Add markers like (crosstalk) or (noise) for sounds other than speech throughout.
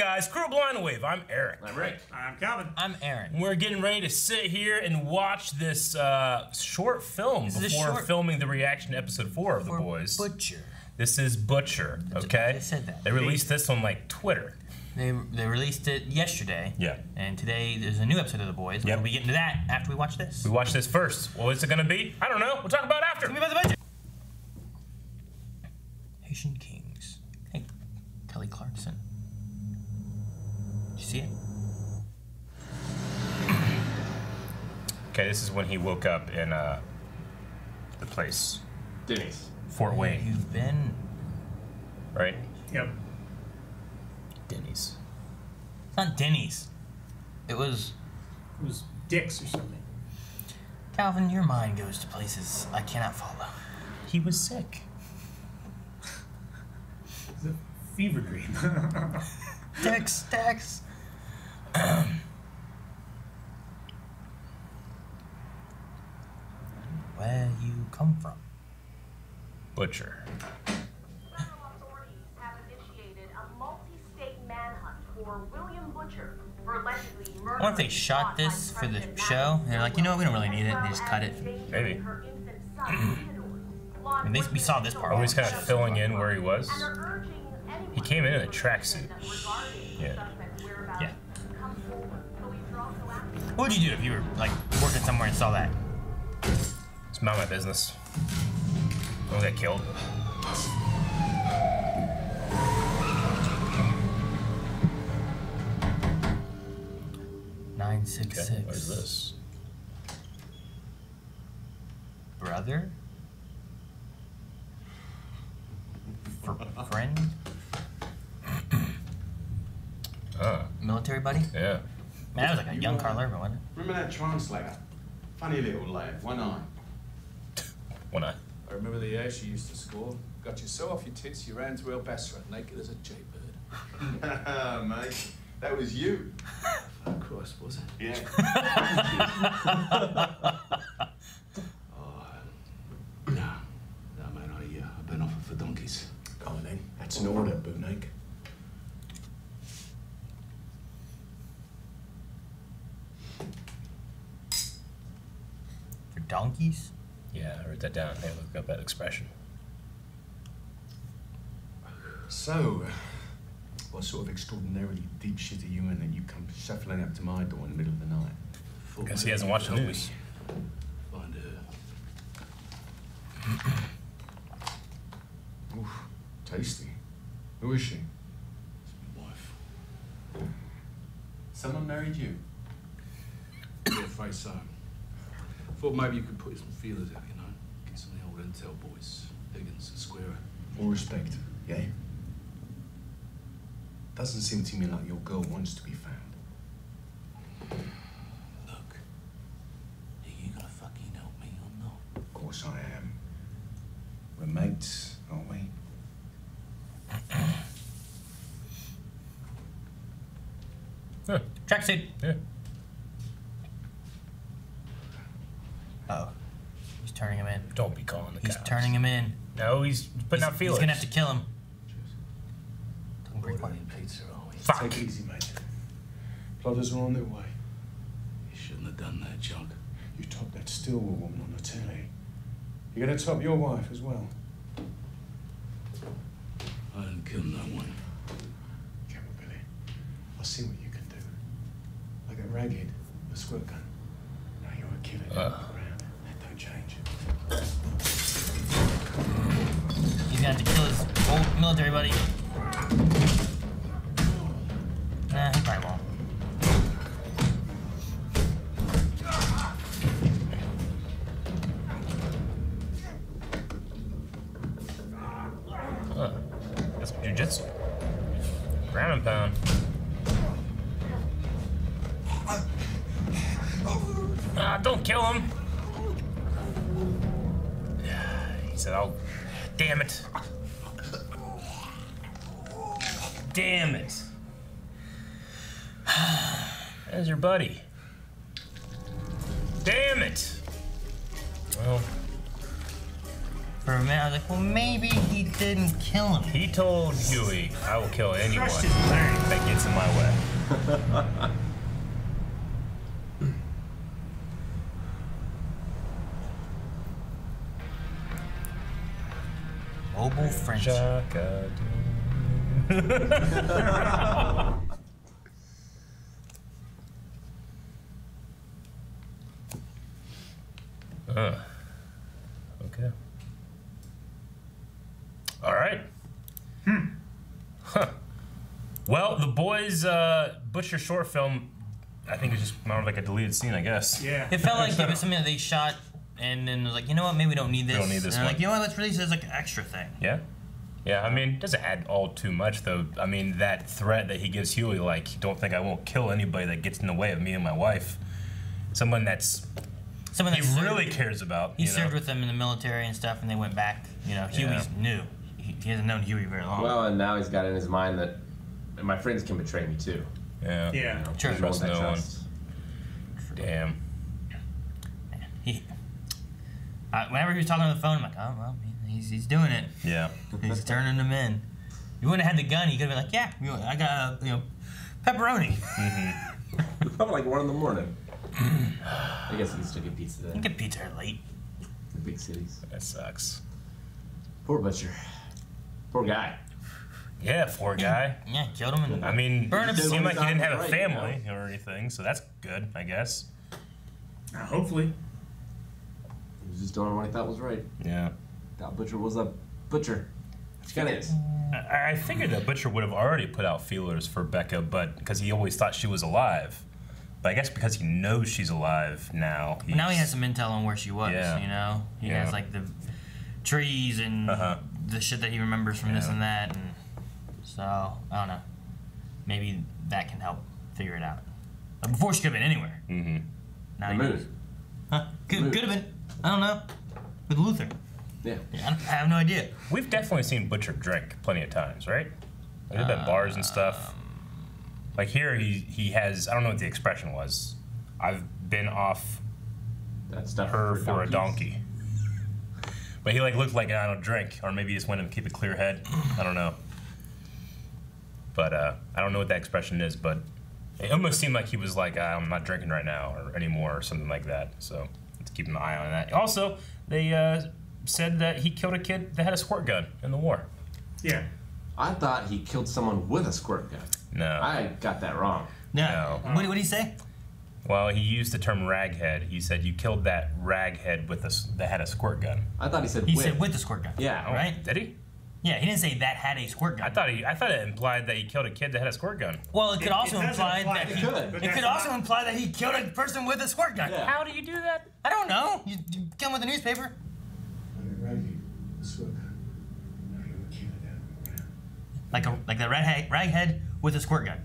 guys, Crew Blind Wave. I'm Eric. I'm Rick. I'm Calvin. I'm Aaron. We're getting ready to sit here and watch this uh, short film This is a before short- filming the reaction to episode four of The For Boys. Butcher. this is Butcher, okay? They said that. They released this on like Twitter. They they released it yesterday. Yeah. And today there's a new episode of The Boys. Yep. We'll be getting to that after we watch this. We watch this first. What is it gonna be? I don't know. We'll talk about it after. Tell me about the budget. Haitian Kings. Hey, Kelly Clarkson. Did you see it? Okay, this is when he woke up in uh, the place, Denny's. Fort Wayne, You've been. right? Yep. Denny's. It's not Denny's. It was. It was Dick's or something. Calvin, your mind goes to places I cannot follow. He was sick. (laughs) It's a fever dream. (laughs) Dex, Dex. Where you come from? Butcher. Federal authorities have initiated a multi-state manhunt for William Butcher for allegedly I wonder if they shot this for the show. They're like, you know we don't really need it. and They just cut it. Maybe. And they- we saw this part. Oh, he's kind of filling in where he was. He came in in a tracksuit. Yeah. Yeah. What would you do if you were like working somewhere and saw that? It's not my business. Don't get killed. Nine six Okay, six. what is this? Brother. For friend. Ah, Military buddy. yeah. Man, that was like a young Karl Urban, wasn't it? Remember that translator? Funny little lad, one eye. one I. I remember the year she used to score. Got you so off your tits, you ran to El Basra, naked as a jaybird. (laughs) Mate, that was you. Of course, was it? Yeah. (laughs) No. No, man, I, uh, I've been offered for donkeys. Come on then, that's an order, bootneck. For donkeys. Yeah, I wrote that down. Hey, look up that expression. So, what sort of extraordinarily deep shit are you in that you come shuffling up to my door in the middle of the night? Thought Guess he hasn't watched the news. Find her. (clears throat) Oof, tasty. Who is she? It's my wife. Someone married you? Yeah, afraid so. Thought maybe you could put some feelers out, you know? Get some of the old intel boys. Higgins and Square. All respect, yeah? Doesn't seem to me like your girl wants to be found. Look. Are you gonna fucking help me or not? Of course I am. We're mates, aren't we? Huh, Tracksuit. yeah. Oh. He's turning him in. Don't be calling the He's cops. turning him in. No, he's putting he's, out feelers. He's gonna have to kill him. Talking pretty quiet. Ordering pizza, are we? Fuck. Take it easy, mate. Plotters are on their way. You shouldn't have done that, Junk. You topped that Stillwell woman on the telly. You're gonna top your wife as well. I didn't kill no one. Come on, Billy. I'll see what you can do. I got ragged, a squirt gun. Now you're a killer Uh. Military buddy. Nah, he probably won't. Jujitsu. Ground and pound. Ah, don't kill him. (sighs) He said, "Oh, damn it, damn it." (sighs) There's your buddy. Damn it. Well, For a minute, I was like, well, maybe he didn't kill him. he told Hughie, "I will kill anyone Crushed his leg. that gets in my way. Mobile French. Jacka. (laughs) uh, okay. All right. Hmm. Huh. Well, the boys' uh, Butcher short film, I think it's just more of like a deleted scene, I guess. Yeah. It felt like (laughs) it was something that they shot and then was like, you know what, maybe we don't need this. We don't need this and one. like, you know what, let's release it as like an extra thing. Yeah. Yeah, I mean, it doesn't add all too much, though. I mean, that threat that he gives Hughie, like, don't think I won't kill anybody that gets in the way of me and my wife. Someone that's Someone he that served- really cares about. He you know? served with them in the military and stuff, and they went back. You know, Hughie's new. He, he hasn't known Hughie very long. Well, and now he's got in his mind that my friends can betray me too. Yeah. Yeah. You know, Sure. there's no one Trust no one. trusts. Damn. he, uh, whenever he was talking on the phone, I'm like, oh well, he- he's, he's doing it. Yeah. He's turning them in. You wouldn't have had the gun. He could have been like, yeah, you know, I got uh, you know, pepperoni. It's (laughs) probably like one in the morning. I guess you can still get pizza then. You get pizza late. The big cities. That sucks. Poor butcher. Poor guy. Yeah, poor guy. (clears throat) Yeah, killed him and I mean, Burn it seemed like he didn't have a Right, family or anything, so that's good, I guess. Uh, hopefully. He was just doing what he thought was right. Yeah. That butcher was a butcher. Which kind of is. I, I figured that Butcher would have already put out feelers for Becca, but because he always thought she was alive. But I guess because he knows she's alive now. But now he has some intel on where she was. Yeah. You know, he Yeah. has like the trees and Uh-huh. the shit that he remembers from this and that, and so I don't know. Maybe that can help figure it out. But before she could have been anywhere. Mm-hmm. Now The he knows. Huh? Could, could have been. I don't know. With Luther. Yeah. Yeah, I, have no idea. We've definitely seen Butcher drink plenty of times, right? Like, There's been bars and stuff. Like here, he he has I don't know what the expression was. I've been off That stuff her for a donkey. But he like looked like I don't drink, or maybe he just wanted to keep a clear head. I don't know. But uh, I don't know what that expression is, but it almost seemed like he was like, "Ah, I'm not drinking right now or anymore or something like that. So let's keep an eye on that. Also, they uh, said that he killed a kid that had a squirt gun in the war. Yeah. I thought he killed someone with a squirt gun. No. I got that wrong. No. No. What, what did he say? well, he used the term raghead. He said you killed that raghead with a s that had a squirt gun. I thought he said He with. said with the squirt gun. Yeah. Oh, Right? Did he? Yeah, he didn't say that had a squirt gun. I thought he. I thought it implied that he killed a kid that had a squirt gun. well, it could It- also it doesn't imply apply that to- he. could. It could also imply that he killed a person with a squirt gun. Yeah. How do you do that? I don't know. You, you come with a newspaper. Like a like the redhead raghead with a squirt gun.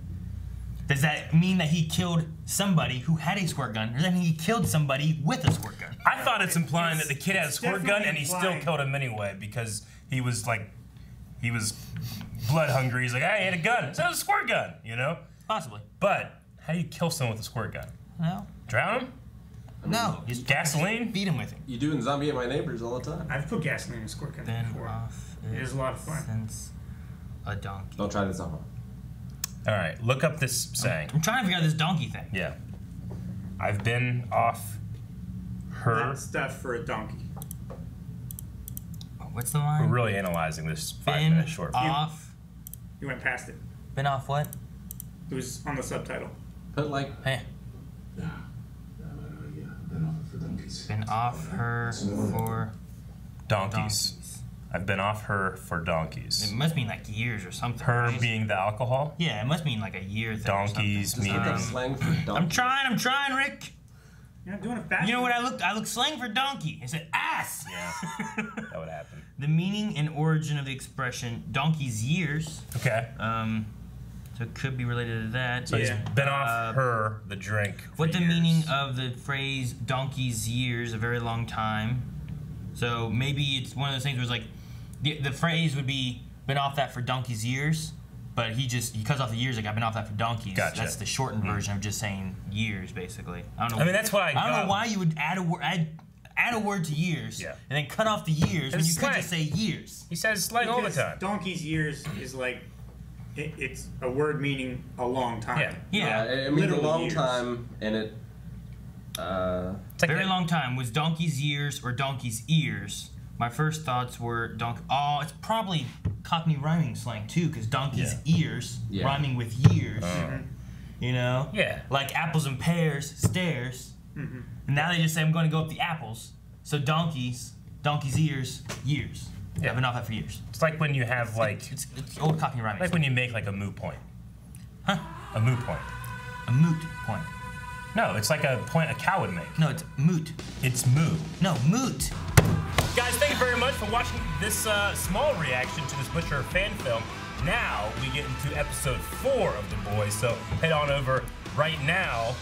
Does that mean that he killed somebody who had a squirt gun, or does that mean he killed somebody with a squirt gun? I thought it's implying It's- that the kid had a squirt gun and he still killed him anyway because he was like, he was blood hungry. He's like, I had a gun. So it was a squirt gun, you know? Possibly. But how do you kill someone with a squirt gun? No. Drown him? No. Just Gasoline? Beat him with it. You do in Zombie Ate My Neighbors all the time. I've put gasoline in a squirt gun Been before. off. It is a lot of fun. Since a donkey. Don't try this at home. All right, look up this saying. I'm trying to figure out this donkey thing. Yeah. I've been off her. That stuff for a donkey. Oh, What's the line? We're really analyzing this five Been minute short. film. off. You went past it. Been off what? It was on the subtitle. Put like Hey. Been off her for Donkeys. donkeys. I've been off her for donkeys. It must mean like years or something. Her right? being the alcohol. Yeah, it must mean like a year thing. Donkeys something. just look slang for donkey. I'm trying. I'm trying, Rick. You're not doing it fast. You know what I looked? I looked slang for donkey. It said ass. Yeah, that would happen. (laughs) the meaning and origin of the expression donkey's years. Okay. Um, so it could be related to that. So he's Yeah. been off Uh, her the drink. for What the years. meaning of the phrase donkey's years, a very long time. So maybe it's one of those things where it's like the, the phrase would be been off that for donkey's years, but he just he cuts off the years like I've been off that for donkeys. Gotcha. That's the shortened version of just saying years, basically. I don't know. I mean, that's why I I don't got. know why you would add a word add add a word to years Yeah. and then cut off the years when It's you could just say years. He says slang all the time. Donkey's years is like it, it's a word meaning a long time. Yeah. Yeah. Uh, it, it means a long years. time, and it. Uh, It's like Very that- long time. Was donkey's years or donkey's ears? My first thoughts were donk. Oh, it's probably Cockney rhyming slang too, because donkey's ears Yeah. rhyming with years. You know? Yeah. Like apples and pears, stairs. And now they just say I'm going to go up the apples. So donkeys, donkey's ears, years. Yeah. I've been off that for years. It's like when you have like It's, it's old Cockney rhyming. like slang. when you make like a moot point. Huh? A moot point. A moot point. No, it's like a point a cow would make. No, it's moot. It's moo. No, moot. Guys, thank you very much for watching this uh, small reaction to this Butcher fan film. Now we get into episode four of The Boys, so head on over right now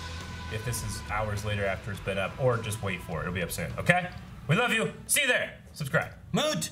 if this is hours later after it's been up, or just wait for it. It'll be up soon, okay? We love you. See you there. Subscribe. Moot.